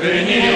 Veni